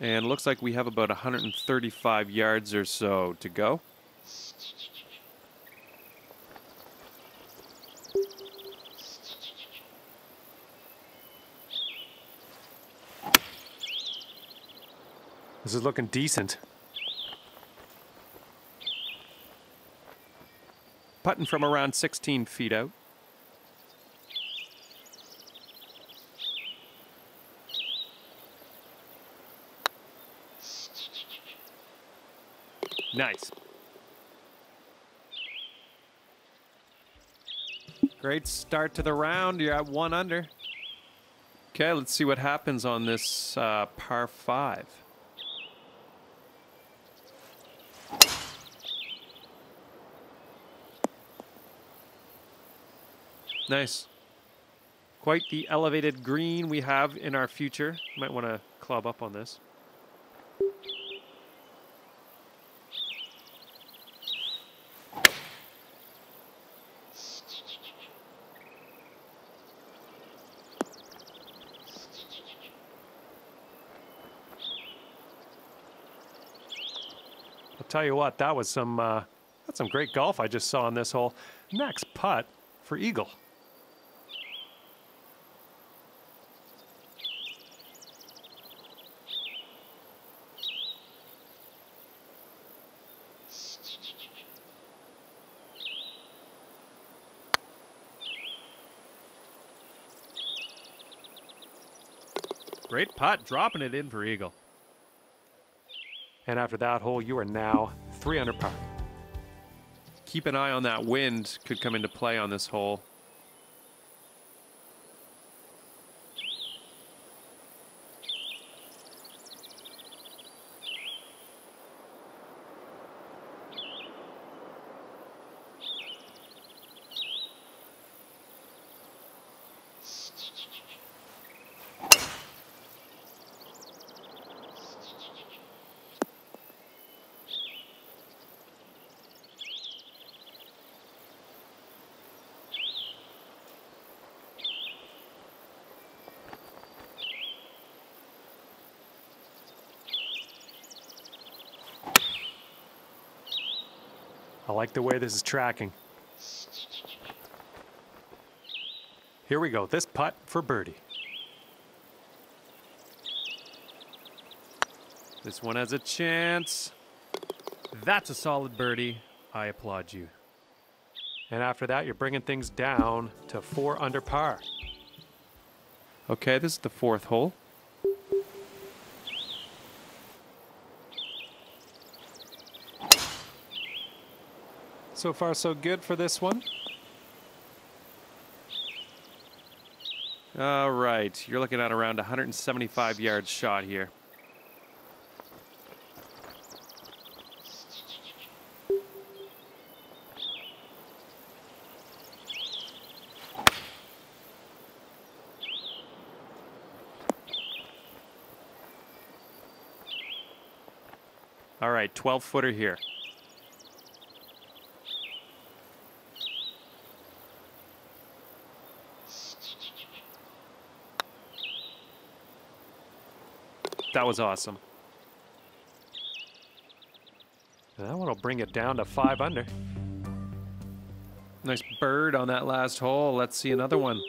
And looks like we have about 135 yards or so to go. This is looking decent. Putting from around 16 feet out. Nice. Great start to the round. You're at one under. Okay, let's see what happens on this uh, par five. Nice. Quite the elevated green we have in our future. Might want to club up on this. Tell you what, that was some uh, that's some great golf I just saw on this hole. Next putt for Eagle. Great putt, dropping it in for Eagle. And after that hole, you are now three under par. Keep an eye on that wind, could come into play on this hole. I like the way this is tracking. Here we go. This putt for birdie. This one has a chance. That's a solid birdie. I applaud you. And after that, you're bringing things down to four under par. Okay, this is the fourth hole. So far, so good for this one. All right, you're looking at around 175 yards shot here. All right, 12 footer here. That was awesome. That one will bring it down to five under. Nice bird on that last hole. Let's see another one.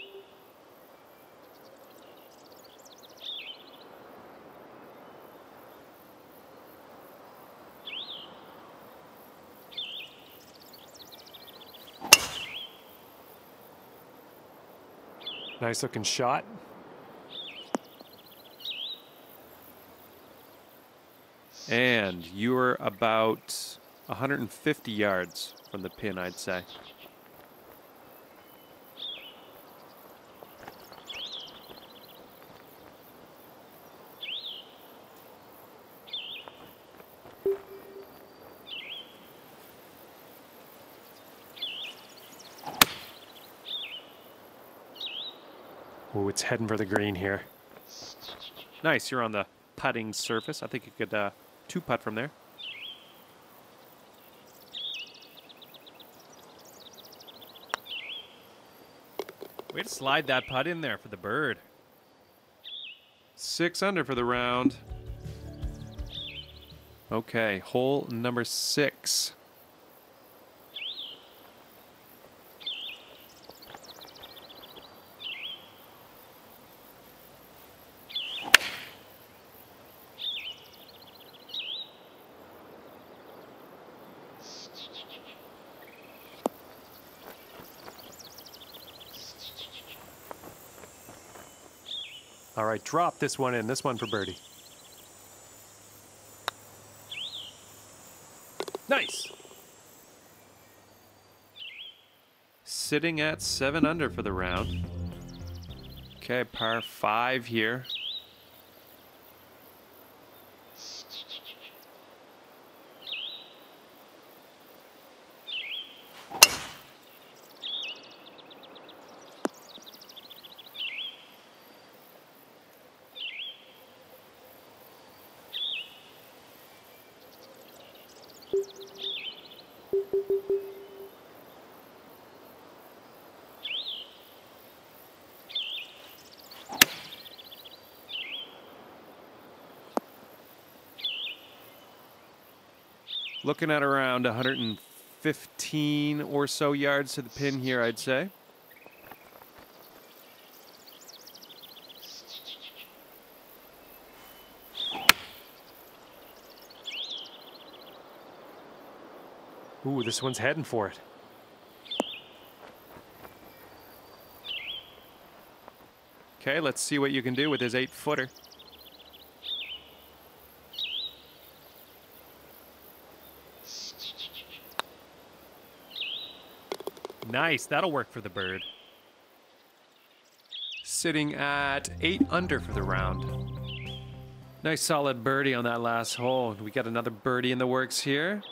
Nice looking shot. And you're about 150 yards from the pin, I'd say. Oh, it's heading for the green here. Nice, you're on the putting surface. I think you could uh, two putt from there. Way to slide that putt in there for the bird. Six under for the round. Okay, hole number six. All right, drop this one in. This one for birdie. Nice. Sitting at seven under for the round. Okay, par five here. Looking at around 115 or so yards to the pin here, I'd say. Ooh, this one's heading for it. Okay, let's see what you can do with his eight Nice. That'll work for the bird. Sitting at eight under for the round. Nice solid birdie on that last hole. We got another birdie in the works here.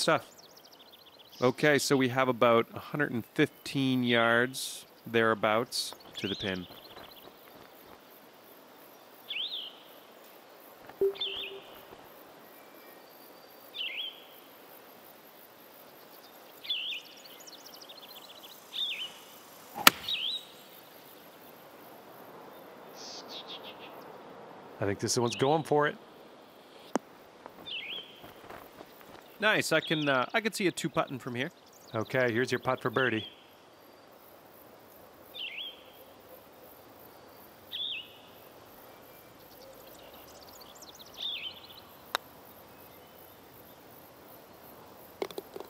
Stuff. Okay, so we have about 115 yards thereabouts to the pin. I think this one's going for it. Nice. I can uh, I can see a two putting from here. Okay, here's your putt for birdie.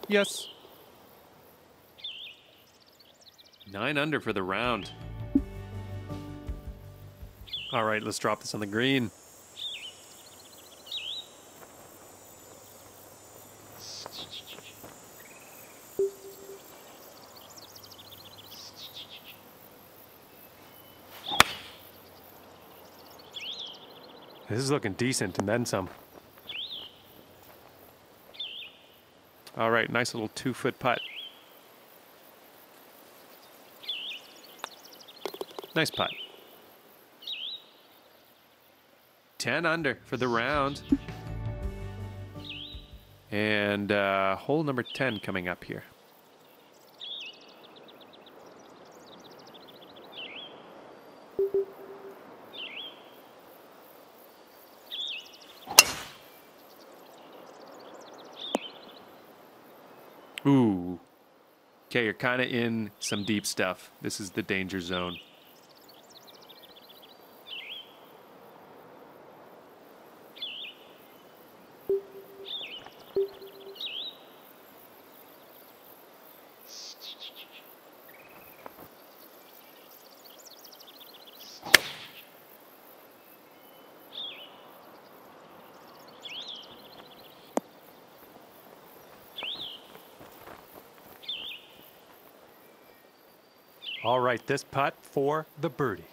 Yes. Nine under for the round. All right, let's drop this on the green. This is looking decent and then some. All right, nice little two foot putt. Nice putt. 10 under for the round. And uh, hole number 10 coming up here. Ooh. Okay, you're kind of in some deep stuff. This is the danger zone. All right, this putt for the birdie.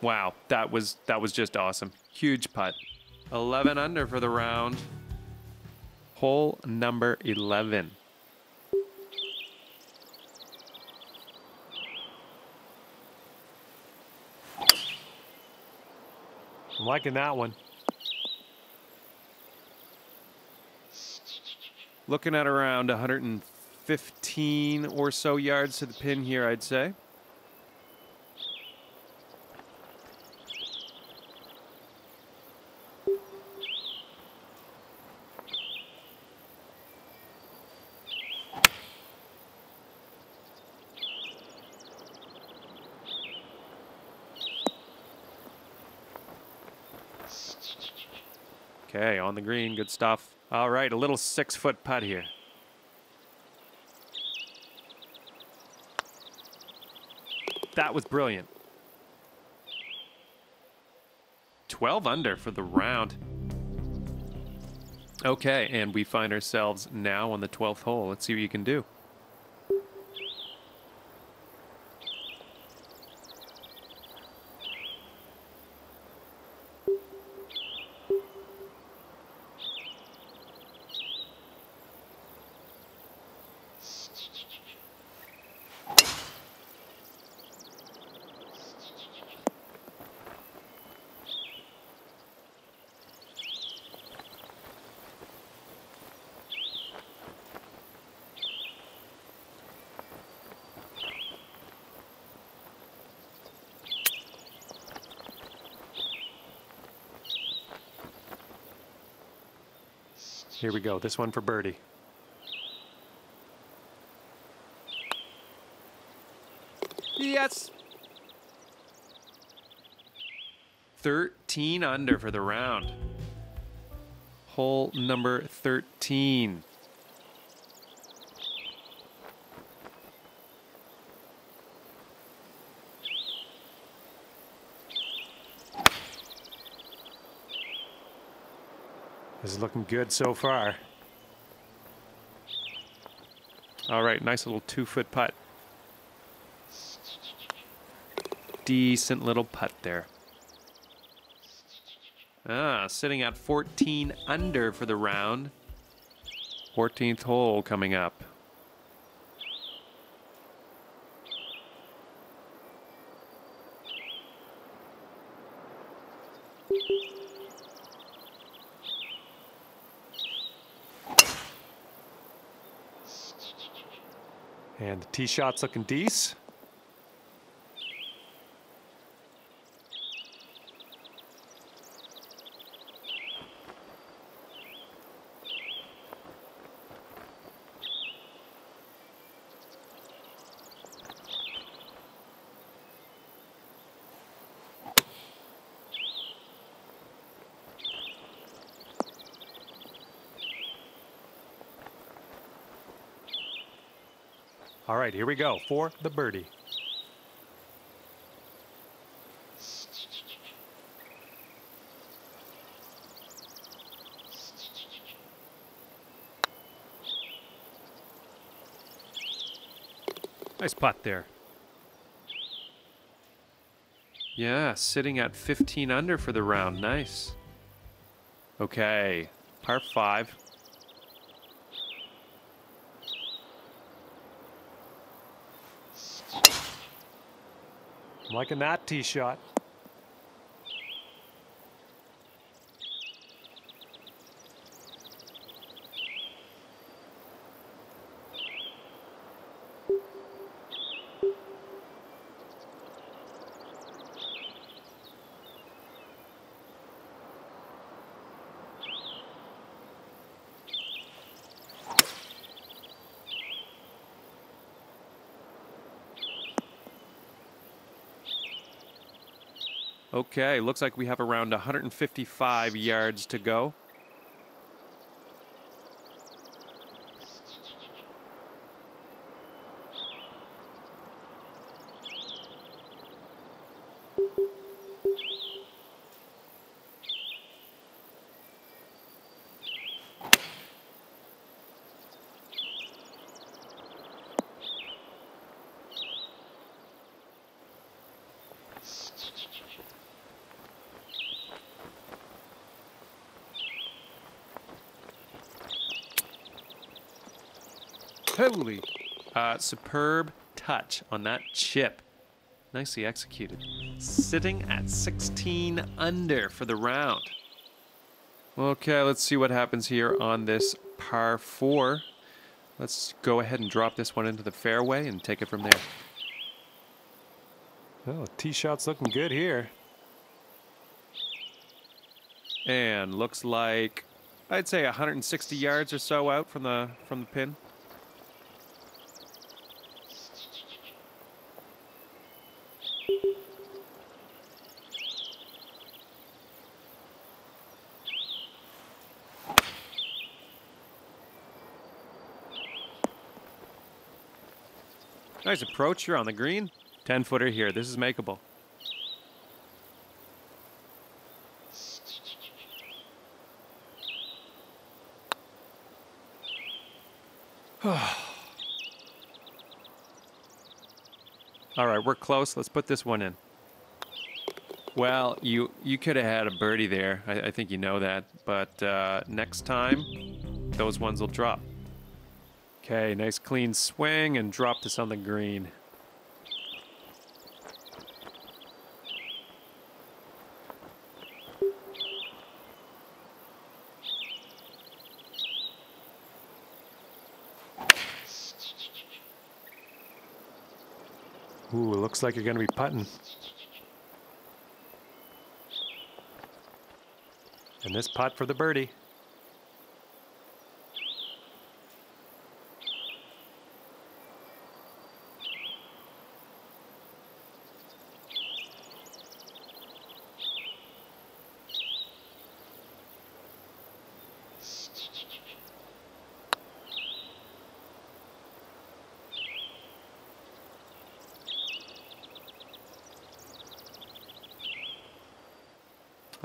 Wow, that was that was just awesome. Huge putt. 11 under for the round. Hole number 11. I'm liking that one. Looking at around 115 or so yards to the pin here, I'd say. Okay, on the green, good stuff. All right, a little six foot putt here. That was brilliant. 12 under for the round. Okay, and we find ourselves now on the 12th hole. Let's see what you can do. Here we go. This one for birdie. Yes. 13 under for the round. Hole number 13. This is looking good so far. All right, nice little two foot putt. Decent little putt there. Ah, sitting at 14 under for the round. 14th hole coming up. And the tee shot's looking decent. Right, here we go for the birdie. Nice putt there. Yeah, sitting at 15 under for the round. Nice. Okay, par five. I'm liking that tee shot. Okay, looks like we have around 155 yards to go. Holy. Uh, superb touch on that chip. Nicely executed. Sitting at 16 under for the round. Okay, let's see what happens here on this par 4. Let's go ahead and drop this one into the fairway and take it from there. Oh, tee shot's looking good here. And looks like I'd say 160 yards or so out from the from the pin. Nice approach. You're on the green. 10 footer here. This is makeable. All right, we're close. Let's put this one in. Well, you you could have had a birdie there. I, I think you know that. But uh, next time, those ones will drop. Okay, nice clean swing and drop this on the green. Ooh, looks like you're going to be putting. And this putt for the birdie.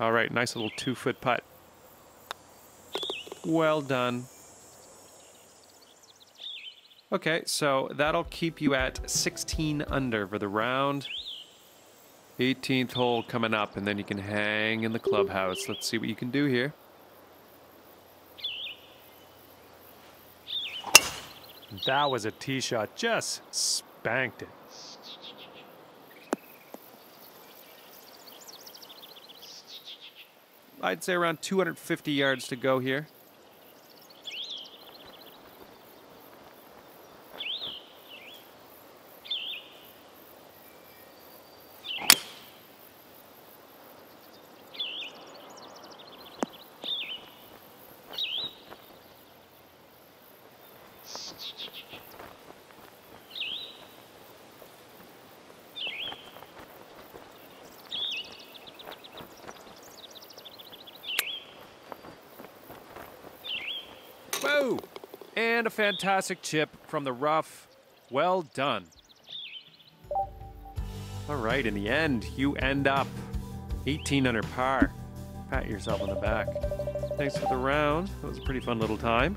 All right, nice little two foot putt. Well done. Okay, so that'll keep you at 16 under for the round. 18th hole coming up, and then you can hang in the clubhouse. Let's see what you can do here. That was a tee shot. Just spanked it. I'd say around 250 yards to go here. And a fantastic chip from the rough. Well done. All right, in the end, you end up 18 under par. Pat yourself on the back. Thanks for the round. That was a pretty fun little time.